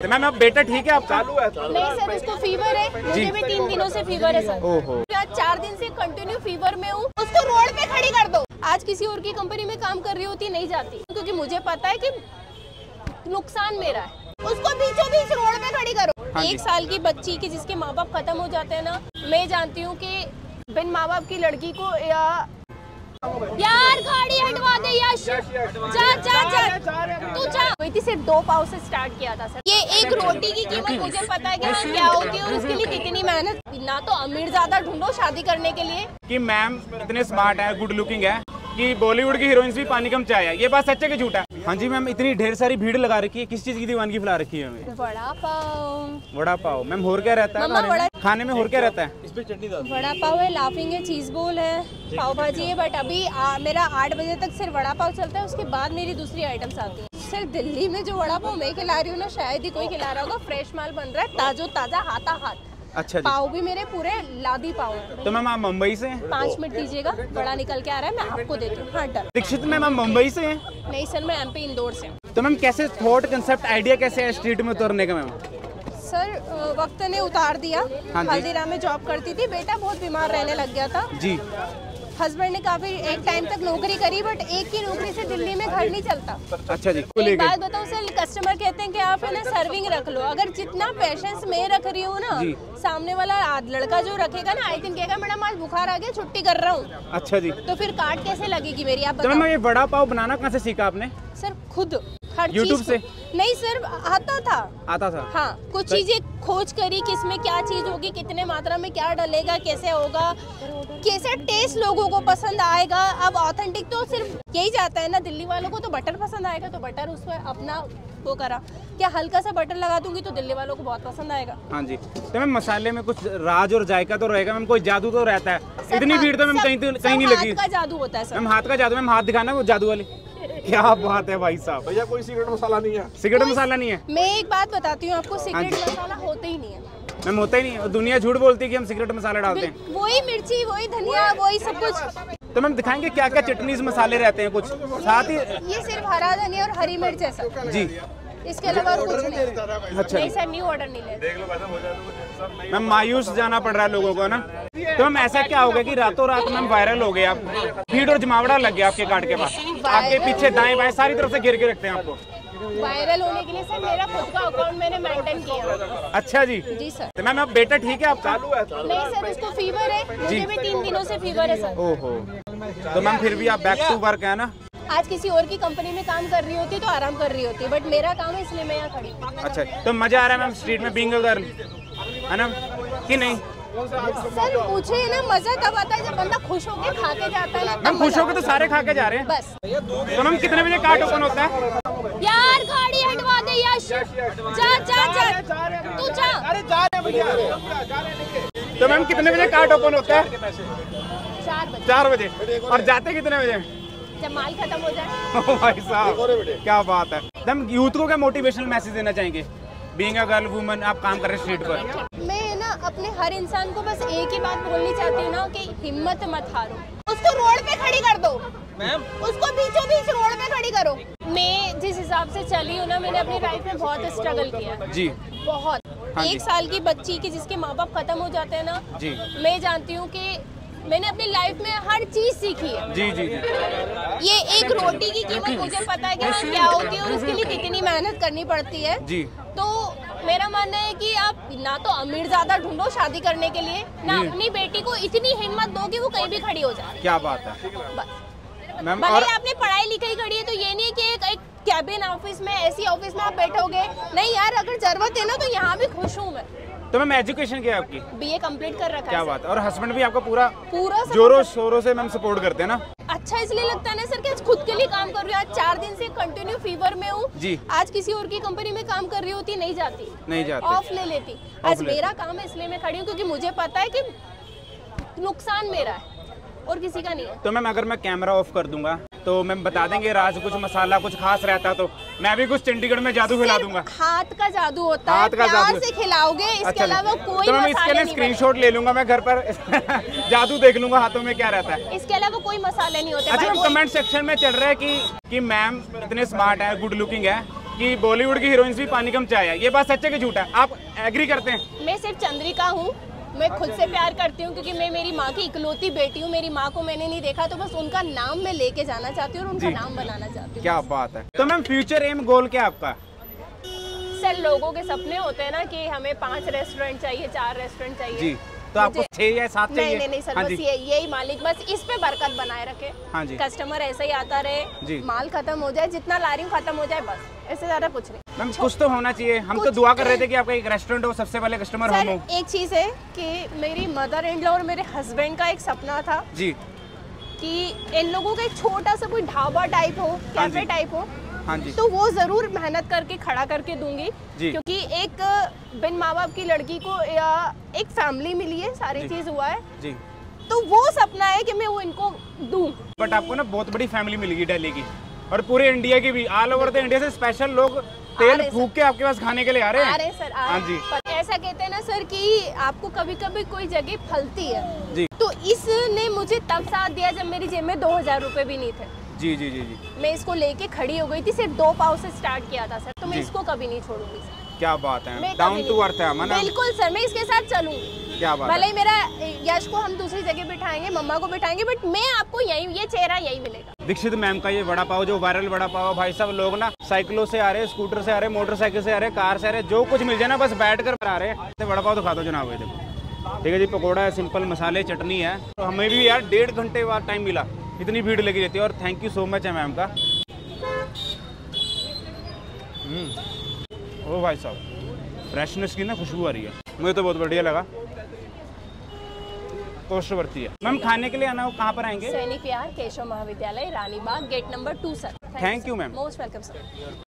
तो मैम अब बेटा ठीक है आपका? नहीं सर उसको फीवर है। मुझे भी तीन दिनों से फीवर है सर। ओहो। आज चार दिन से कंटिन्यू फीवर में हूँ। उसको रोड पे खड़ी कर दो। आज किसी और की कंपनी में काम कर रही होती नहीं जाती। क्योंकि मुझे पता है कि नुकसान मेरा है। उसको बीचों बीच रोड पे खड़ी करो। हाँ एक साल की बच्ची की जिसके माँ बाप खत्म हो जाते हैं ना मैं जानती हूँ की बिन माँ बाप की लड़की को या यार गाड़ी हटवा दे यश। जा जा जा। तू जा। इतनी सिर्फ़ दो पाव से स्टार्ट किया था सर। ये एक रोटी की कीमत मुझे पता है कि हाँ क्या होती है उसके लिए कितनी मेहनत। ना तो अमीर ज़्यादा ढूंढो शादी करने के लिए। कि मैम इतने स्मार्ट है गुड लुकिंग है। कि बॉलीवुड की हीरोइंस भी पानी कम चाय है। ये बात सच है कि झूठा है? हाँ जी मैम इतनी ढेर सारी भीड़ लगा रखी है। किस चीज़ की दीवानगी फैला रखी है हमें? वड़ा पाव। वड़ा पाव। मैम और क्या रहता है? खाने में? खाने में और क्या रहता है? वड़ा पाव है लाफिंग है चीज़ बोल है पाव भाजी है बट अभी आ, मेरा आठ बजे तक सिर्फ़ वड़ा पाव चलता है उसके बाद मेरी दूसरी आइटम्स आती है। सर दिल्ली में जो वड़ा पाव मैं खिला रही हूँ ना शायद ही कोई खिला रहा होगा फ्रेश माल बन रहा है ताजो ताज़ा हाथा हाथ अच्छा पाव भी मेरे पूरे लादी पाव। तो मैम आप मुंबई से हैं? पाँच मिनट दीजिएगा बड़ा निकल के आ रहा है मैं आपको देती हूँ। हाँ डर दीक्षित मैम आप मुंबई से हैं? नहीं सर मैं एमपी इंदौर से हूँ। तो मैम कैसे थॉट कंसेप्ट आइडिया कैसे है स्ट्रीट में उतरने का मैम? सर वक्त ने उतार दिया। हाँ हल्दीराम में जॉब करती थी बेटा बहुत बीमार रहने लग गया था। जी। हस्बैंड ने काफ़ी एक टाइम तक नौकरी करी बट एक की नौकरी से दिल्ली में घर नहीं चलता। अच्छा जी एक बात बताओ सर कस्टमर कहते हैं कि आप है ना सर्विंग रख लो। अगर जितना पेशेंस मैं रख रही हूँ ना सामने वाला लड़का जो रखेगा ना आई थिंक कहेगा मैडम आज बुखार आ गया छुट्टी कर रहा हूँ। अच्छा जी। तो फिर कार्ड कैसे लगेगी मेरी? आप तो मैम बताओ। ये वड़ा पाव बनाना कहाँ से सीखा आपने? सर खुद। हर YouTube से? नहीं सर आता था। आता था? हाँ कुछ चीज़ें खोज करी कि इसमें क्या चीज़ होगी कितने मात्रा में क्या डलेगा कैसे होगा कैसा टेस्ट लोगों को पसंद आएगा। अब ऑथेंटिक तो सिर्फ़ यही जाता है ना दिल्ली वालों को तो बटर पसंद आएगा तो बटर उसमें अपना वो करा। क्या हल्का सा बटर लगा दूँगी तो दिल्ली वालों को बहुत पसंद आएगा। हाँ जी। तो मैम मसाले में कुछ राज और जायका तो रहेगा मैम कोई जादू तो रहता है। इतनी भीड़ तो मैम कहीं तो कहीं नहीं लगी। का जादू होता है मैम हाथ का जादू मैम हाथ दिखाना वो जादू वाली। क्या बात है भाई साहब। भैया कोई सिगरेट मसाला नहीं है। सिगरेट मसाला नहीं है? मैं एक बात बताती हूँ आपको सिगरेट हाँ मसाला होता ही नहीं है। मैम होता ही नहीं है। और दुनिया झूठ बोलती है कि हम सिगरेट मसाला डालते हैं। वही मिर्ची वही धनिया वही सब कुछ। तो मैम दिखाएँगे क्या क्या चटनीज मसाले रहते हैं कुछ? साथ ही ये सिर्फ़ हरा धनिया और हरी मिर्च है सर। जी। इसके अलावा और कुछ नहीं अच्छा नहीं सर न्यू ऑर्डर नहीं ले मैम मायूस जाना पड़ रहा है लोगों को ना? तो मैम ऐसा क्या हो गया कि रातों रात मैम वायरल हो गए आप? भीड़ और जमावड़ा लग गया आपके कार्ड के पास। आपके पीछे दाएँ बाएँ सारी तरफ़ से घेर के रखते हैं आपको। वायरल होने के लिए सर मेरा खुद का अकाउंट मैंने मेंटेन किया अच्छा जी। जी सर। तो मैम अब बेटा ठीक है आपका? नहीं सर उसको फीवर है। मुझे भी तीन दिनों से फीवर है सर। ओहो। तो मैम फिर भी आप बैक टू वर्क है ना? आज किसी और की कंपनी में काम कर रही होती तो आराम कर रही होती बट मेरा काम है इसलिए मैं यहाँ खड़ी हूँ। अच्छा तो मज़ा आ रहा है मैम स्ट्रीट में बीइंग अ गर्ल है ना? कि नहीं? सर मुझे ना मज़ा तब आता है जब बंदा खुश होकर खा के जाता है ना मैम खुश होकर तो सारे खा के जा रहे हैं। बस। तो मैम कितने बजे कार्ड ओपन होता है? यार गाड़ी हटवा दे यश। जा जा जा तू जा। तो मैम कितने बजे कार्ड ओपन होता है? चार बजे। चार बजे। और जाते कितने बजे? जब माल खत्म हो जाए। भाई साहब क्या बात है। हम यूथ को क्या मोटिवेशनल मैसेज देना चाहेंगे। बीइंग अ गर्ल वुमन आप काम कर रहे स्ट्रीट पर। मैं ना अपने हर इंसान को बस एक ही बात बोलनी चाहती हूँ ना कि हिम्मत मत हारो। उसको रोड पे खड़ी कर दो। मैम उसको बीचों बीच रोड पे खड़ी करो। मैं जिस हिसाब से चली हूँ ना मैंने अपनी लाइफ में बहुत स्ट्रगल किया जी। बहुत। हाँ जी। एक साल की बच्ची की जिसके माँ बाप खत्म हो जाते हैं ना जी। मैं जानती हूँ कि मैंने अपनी लाइफ में हर चीज़ सीखी है। जी जी ये एक रोटी की कीमत मुझे पता है कि हाँ क्या होती है और उसके लिए कितनी मेहनत करनी पड़ती है। जी। तो मेरा मानना है कि आप ना तो अमीर ज़्यादा ढूंढो शादी करने के लिए ना अपनी बेटी को इतनी हिम्मत दो कि वो कहीं भी खड़ी हो जाए। क्या बात है। मैम और आपने पढ़ाई लिखाई करी है तो ये नहीं कि एक, एक कैबिन ऑफ़िस में ऐसी ऑफ़िस में आप बैठोगे नहीं यार अगर ज़रूरत है ना तो यहाँ भी खुश हूँ मैं। तो मैम एजुकेशन क्या है आपकी? बीए कंप्लीट कर रखा क्या बात है? और हस्बैंड भी आपका पूरा पूरा जोरों शोरों से मैम सपोर्ट करते हैं ना? अच्छा इसलिए लगता है ना सर कि आज खुद के लिए काम कर रही हूँ। आज चार दिन से कंटिन्यू फीवर में हूँ। जी। आज किसी और की कंपनी में काम कर रही होती नहीं जाती। नहीं जाती। ऑफ़ ले लेती। आज मेरा काम है इसलिए मैं खड़ी हूँ क्योंकि मुझे पता है की नुकसान मेरा है और किसी का नहीं है। तो मैम अगर मैं कैमरा ऑफ़ कर दूँगा तो मैम बता देंगे राज कुछ मसाला कुछ खास रहता तो मैं भी कुछ चंडीगढ़ में जादू खिला दूँगा। हाथ का जादू होता हाथ का जादू। से खिलाओगे इसके अच्छा अलावा कोई तो मैम इसके लिए स्क्रीनशॉट ले लूँगा मैं घर पर। जादू देख लूँगा हाथों में क्या रहता है। इसके अलावा कोई मसाले नहीं होते अच्छा कमेंट सेक्शन में चल रहा है की कि मैम इतने स्मार्ट है गुड लुकिंग है कि बॉलीवुड की हीरोइंस भी पानी कम चाय है। ये बात सच है कि झूठा है। आप एग्री करते हैं? मैं सिर्फ़ चंद्रिका हूँ मैं खुद से प्यार करती हूँ क्योंकि मैं मेरी माँ की इकलौती बेटी हूँ मेरी माँ को मैंने नहीं देखा तो बस उनका नाम मैं लेके जाना चाहती हूँ और उनका नाम बनाना चाहती हूँ। क्या बात है। तो मैम फ्यूचर एम गोल क्या आपका? सर लोगों के सपने होते हैं ना कि हमें पाँच रेस्टोरेंट चाहिए चार रेस्टोरेंट चाहिए। जी। तो आपको छह या सात नहीं चाहिए। नहीं नहीं सर हाँ बस ये यही मालिक बस इस पे बरकत बनाए रखे। हाँ जी। कस्टमर ऐसे ही आता जी। रहे माल खत्म हो जाए जितना ला रही हूँ खत्म हो जाए बस। ऐसे ज़्यादा कुछ नहीं। मैम कुछ तो होना चाहिए। हम तो दुआ कर रहे थे कि आपका एक रेस्टोरेंट हो सबसे पहले कस्टमर हम हो। एक चीज़ है कि मेरी मदर इन लॉ और मेरे हस्बैंड का एक सपना था जी। कि इन लोगों का एक छोटा सा कोई ढाबा टाइप हो हाँ कैफ़े टाइप हो हाँ जी। तो वो ज़रूर मेहनत करके खड़ा करके दूँगी। क्योंकि एक बिन माँ बाप की लड़की को या एक फैमिली मिली है सारी चीज़ हुआ है। जी। तो वो सपना है कि मैं वो इनको दूँ। बट आपको ना बहुत बड़ी फैमिली मिलेगी दिल्ली की। और पूरे इंडिया की भी। ऑल ओवर द इंडिया से स्पेशल लोग तेल फूक के आपके पास खाने के लिए आ रहे आ हैं रहे सर हाँ। जी ऐसा कहते हैं ना सर कि आपको कभी कभी कोई जगह फलती है। जी। तो इसने मुझे तब साथ दिया जब मेरी जेब में दो हज़ार रुपए भी नहीं थे। जी जी जी जी। मैं इसको लेके खड़ी हो गई थी सिर्फ़ दो पाव से स्टार्ट किया था सर तो मैं इसको कभी नहीं छोड़ूँगी सर। क्या बात है डाउन टू अर्थ है अमन बिल्कुल सर मैं इसके साथ चलूँगी। क्या बात भले ही मेरा यश को हम दूसरी जगह बिठाएँगे मम्मा को बिठाएँगे बट मैं आपको यही ये चेहरा यही मिलेगा। दीक्षित मैम का ये वड़ा पाव जो वायरल वड़ा पाव है, भाई साहब लोग ना साइकिलों से आ रहे स्कूटर से आ रहे मोटरसाइकिल से आ रहे कार से आ रहे जो कुछ मिल जाए ना बस बैठ कर आ रहे हैं। वड़ा पाव तो खा दो जनाब देखो। ठीक है जी पकौड़ा है सिंपल मसाले चटनी है। तो हमें भी यार डेढ़ घंटे बाद टाइम मिला। इतनी भीड़ लगी रहती है और थैंक यू सो मच है मैम का। हम्म। ओ भाई साहब फ्रेशनेस की ना खुशबू आ रही है। मुझे तो बहुत बढ़िया लगा। कोष्ट बढ़ती है। मैम खाने के लिए आना हो कहाँ पर आएँगे? Sainik Vihar Keshav Mahavidyalaya Ranibagh gate number two sir thank you ma'am most welcome sir